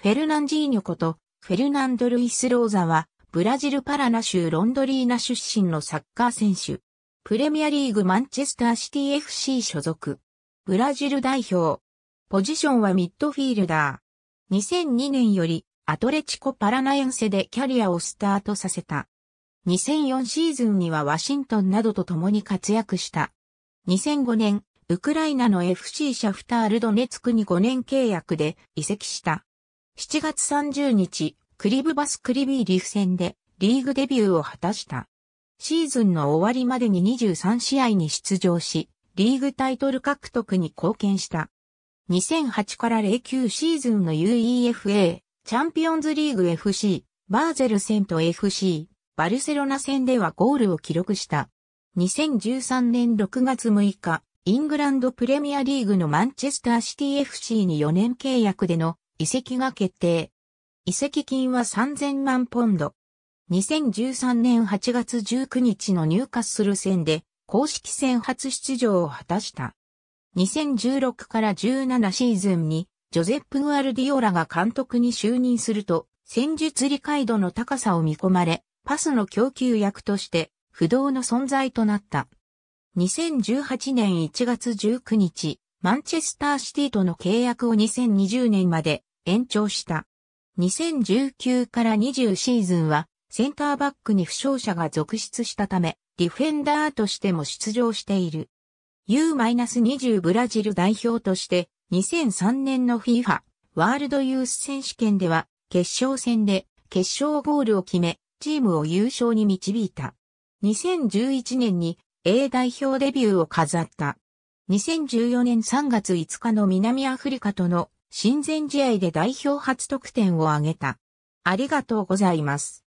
フェルナンジーニョこと、フェルナンド・ルイス・ローザは、ブラジルパラナ州ロンドリーナ出身のサッカー選手。プレミアリーグマンチェスターシティ FC 所属。ブラジル代表。ポジションはミッドフィールダー。2002年よりアトレチコパラナエンセでキャリアをスタートさせた。2004シーズンにはワシントンなどと共に活躍した。2005年、ウクライナの FC シャフタールドネツクに5年契約で移籍した。7月30日、クリブバスクリビーリフ戦でリーグデビューを果たした。シーズンの終わりまでに23試合に出場し、リーグタイトル獲得に貢献した。2008から09シーズンの UEFA、チャンピオンズリーグ FC、バーゼル戦と FC、バルセロナ戦ではゴールを記録した。2013年6月6日、イングランドプレミアリーグのマンチェスターシティ FC に4年契約での移籍が決定。移籍金は3000万ポンド。2013年8月19日のニューカッスル戦で公式戦初出場を果たした。2016から17シーズンにジョゼップ・グアルディオラが監督に就任すると戦術理解度の高さを見込まれ、パスの供給役として不動の存在となった。2018年1月19日、マンチェスターシティとの契約を2020年まで延長した。2019から20シーズンはセンターバックに負傷者が続出したため、ディフェンダーとしても出場している。U-20 ブラジル代表として2003年の FIFA ワールドユース選手権では決勝戦で決勝ゴールを決め、チームを優勝に導いた。2011年に A 代表デビューを飾った。2014年3月5日の南アフリカとの親善試合で代表初得点を挙げた。ありがとうございます。